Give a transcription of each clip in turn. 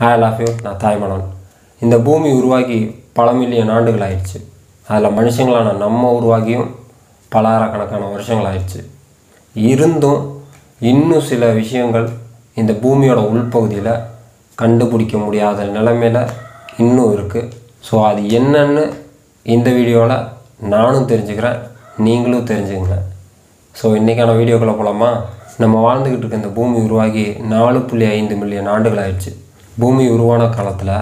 I love you நான் தாய்மணன் இந்த பூமி உருவாகி பல மில்லியன் ஆண்டுகள் ஆயிடுச்சு அதில் மனுஷங்களான நம்ம உருவாகியும் பலாயிரக்கணக்கான வருஷங்கள் ஆயிடுச்சு இருந்தும் இன்னும் சில விஷயங்கள் இந்த பூமியோட உள்பகுதியில் கண்டுபிடிக்க முடியாத நிலைமையில் இன்னும் இருக்குது ஸோ அது என்னன்னு இந்த வீடியோவில் நானும் தெரிஞ்சுக்கிறேன் நீங்களும் தெரிஞ்சுக்கங்க. ஸோ இன்றைக்கான வீடியோக்குள்ளே போகலாமா நம்ம வாழ்ந்துக்கிட்டு இருக்க இந்த பூமி உருவாகி நாலு புள்ளி ஐந்து மில்லியன் ஆண்டுகள் ஆயிடுச்சு பூமி உருவான காலத்தில்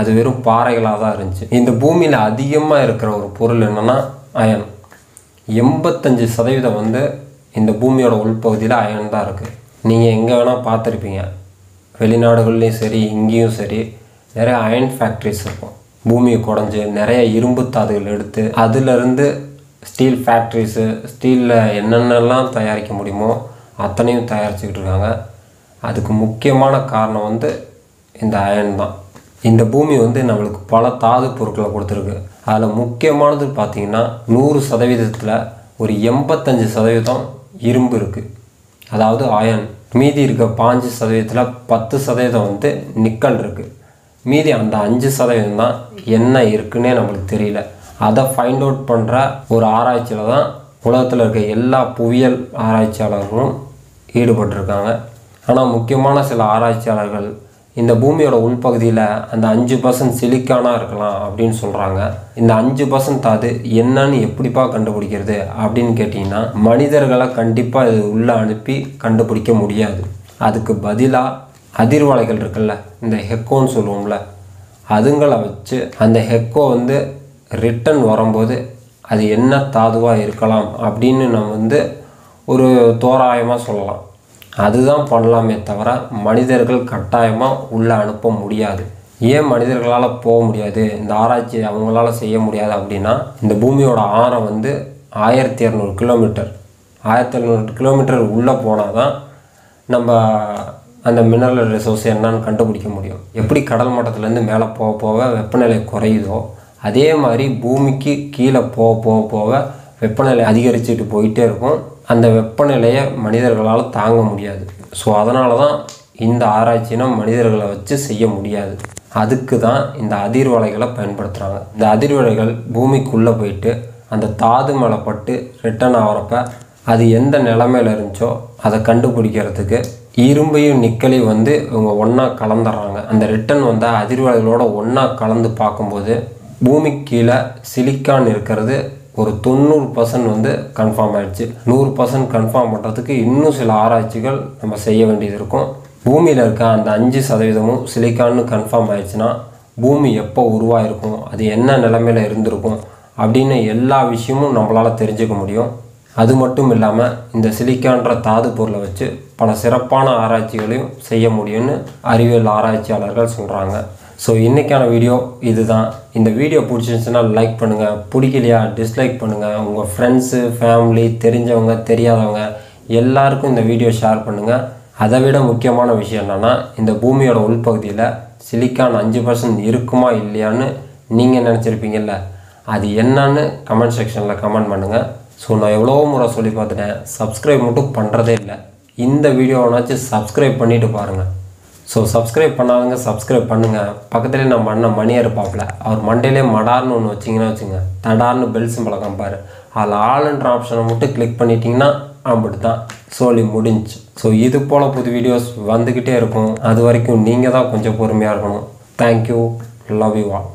அது வெறும் பாறைகளாக தான் இருந்துச்சு. இந்த பூமியில் அதிகமாக இருக்கிற ஒரு பொருள் என்னென்னா அயன். எண்பத்தஞ்சு சதவீதம் வந்து இந்த பூமியோட உள்பகுதியில் அயன் தான் இருக்குது நீங்கள் எங்கே வேணால் பார்த்துருப்பீங்க. வெளிநாடுகள்லேயும் சரி இங்கேயும் சரி நிறைய அயன் ஃபேக்ட்ரிஸ் இருக்கும். பூமியை குடஞ்சி நிறைய இரும்பு தாதுகள் எடுத்து அதிலிருந்து ஸ்டீல் ஃபேக்ட்ரிஸு ஸ்டீலில் என்னென்னலாம் தயாரிக்க முடியுமோ அத்தனையும் தயாரிச்சுக்கிட்டு இருக்காங்க. அதுக்கு முக்கியமான காரணம் வந்து இந்த அயன் தான். இந்த பூமி வந்து நம்மளுக்கு பல தாது பொருட்களை கொடுத்துருக்கு. அதில் முக்கியமானது பார்த்திங்கன்னா நூறு சதவீதத்தில் ஒரு எண்பத்தஞ்சு சதவீதம் இரும்பு இருக்குது அதாவது அயன். மீதி இருக்க பாஞ்சு சதவீதத்தில் பத்து சதவீதம் வந்து நிக்கல் இருக்குது மீதி அந்த அஞ்சு சதவீதம் தான் என்ன இருக்குன்னே நம்மளுக்கு தெரியல. அதை ஃபைண்ட் அவுட் பண்ணுற ஒரு ஆராய்ச்சியில் தான் உலகத்தில் இருக்க எல்லா புவியியல் ஆராய்ச்சியாளர்களும் ஈடுபட்டிருக்காங்க. ஆனால் முக்கியமான சில ஆராய்ச்சியாளர்கள் இந்த பூமியோட உள்பகுதியில் அந்த அஞ்சு பர்சன்ட் சிலிக்கானாக இருக்கலாம் அப்படின்னு சொல்கிறாங்க இந்த அஞ்சு பர்சன்ட் தாது என்னன்னு எப்படிப்பா கண்டுபிடிக்கிறது அப்படின்னு கேட்டிங்கன்னா மனிதர்களை கண்டிப்பாக இது உள்ளே அனுப்பி கண்டுபிடிக்க முடியாது. அதுக்கு பதிலாக அதிர்வலைகள் இருக்குல்ல இந்த ஹெக்கோன்னு சொல்லுவோம்ல அதுங்களை வச்சு அந்த ஹெக்கோ வந்து ரிட்டன் வரும்போது அது என்ன தாதுவாக இருக்கலாம் அப்படின்னு நம்ம வந்து ஒரு தோராயமாக சொல்லலாம். அதுதான் பண்ணலாமே தவிர மனிதர்கள் கட்டாயமாக உள்ளே அனுப்ப முடியாது. ஏன் மனிதர்களால் போக முடியாது? இந்த ஆராய்ச்சி அவங்களால செய்ய முடியாது அப்படின்னா இந்த பூமியோட ஆரம் வந்து ஆயிரத்தி இரநூறு கிலோமீட்டர். ஆயிரத்தி இரநூறு கிலோமீட்டர் உள்ளே போனால் தான் நம்ம அந்த மினரல் ரிசோர்ஸ் என்னன்னு கண்டுபிடிக்க முடியும். எப்படி கடல் மட்டத்துலேருந்து மேலே போக போக வெப்பநிலை குறையுதோ அதே மாதிரி பூமிக்கு கீழே போக போக போக வெப்பநிலை அதிகரிச்சுட்டு போயிட்டே இருக்கும். அந்த வெப்பநிலையை மனிதர்களால் தாங்க முடியாது. ஸோ அதனால தான் இந்த ஆராய்ச்சினா மனிதர்களை வச்சு செய்ய முடியாது. அதுக்கு தான் இந்த அதிர்வலைகளை பயன்படுத்துகிறாங்க இந்த அதிர்வலைகள் பூமிக்குள்ளே போயிட்டு அந்த தாது மேலே பட்டு ரிட்டர்ன் ஆகிறப்ப அது எந்த நிலமையில இருந்துச்சோ அதை கண்டுபிடிக்கிறதுக்கு இரும்பையும் நிக்கலையும் வந்து இவங்க ஒன்றா கலந்துடுறாங்க அந்த ரிட்டன் வந்து அதிர்வலைகளோட ஒன்றா கலந்து பார்க்கும்போது பூமிக்கு கீழே சிலிக்கான் இருக்கிறது ஒரு தொண்ணூறு பர்சன்ட் வந்து கன்ஃபார்ம் ஆயிடுச்சு. நூறு பர்சன்ட் கன்ஃபார்ம் பண்ணுறதுக்கு இன்னும் சில ஆராய்ச்சிகள் நம்ம செய்ய வேண்டியது இருக்கும். பூமியில் இருக்க அந்த அஞ்சு சதவீதமும் சிலிக்கான்னு கன்ஃபார்ம் ஆயிடுச்சுன்னா பூமி எப்போ உருவாயிருக்கும் அது என்ன நிலைமையில் இருந்திருக்கும் அப்படின்னு எல்லா விஷயமும் நம்மளால் தெரிஞ்சுக்க முடியும். அது மட்டும் இல்லாமல் இந்த சிலிக்கான்ற தாது பொருளை வச்சு பல சிறப்பான ஆராய்ச்சிகளையும் செய்ய முடியும்னு அறிவியல் ஆராய்ச்சியாளர்கள் சொல்கிறாங்க ஸோ இன்றைக்கான வீடியோ இதுதான். இந்த வீடியோ பிடிச்சிருந்துச்சுன்னா லைக் பண்ணுங்கள் பிடிக்கலையா டிஸ்லைக் பண்ணுங்கள் உங்கள் ஃப்ரெண்ட்ஸு ஃபேமிலி தெரிஞ்சவங்க தெரியாதவங்க எல்லாருக்கும் இந்த வீடியோ ஷேர் பண்ணுங்கள் அதை விட முக்கியமான விஷயம் என்னென்னா இந்த பூமியோட உள்பகுதியில் சிலிக்கான் அஞ்சு பர்சன்ட் இருக்குமா இல்லையான்னு நீங்கள் நினச்சிருப்பீங்கல்ல. அது என்னன்னு கமெண்ட் செக்ஷனில் கமெண்ட் பண்ணுங்கள் ஸோ நான் எவ்வளோ முறை சொல்லி பார்த்துட்டேன். சப்ஸ்கிரைப் மட்டும் பண்ணுறதே இல்லை. இந்த வீடியோனாச்சும் சப்ஸ்கிரைப் பண்ணிவிட்டு பாருங்கள் ஸோ சப்ஸ்கிரைப் பண்ணாதவங்க சப்ஸ்கிரைப் பண்ணுங்கள் பக்கத்துலேயே நம்ம அண்ணன் மணியாக இருப்பாப்புல. அவர் மண்டையிலே மடார்னு ஒன்று வச்சிங்கன்னா வச்சுங்க. தடார்னு பெல் சிம்பிளை பாரு அதில் ஆளுன்ற ஆப்ஷனை மட்டும் கிளிக் பண்ணிட்டீங்கன்னா அப்படி தான் சோழி முடிஞ்சு. ஸோ இது போல் புது வீடியோஸ் வந்துக்கிட்டே இருக்கும். அது வரைக்கும் நீங்கள் தான் கொஞ்சம் பொறுமையாக இருக்கணும். Thank you love you all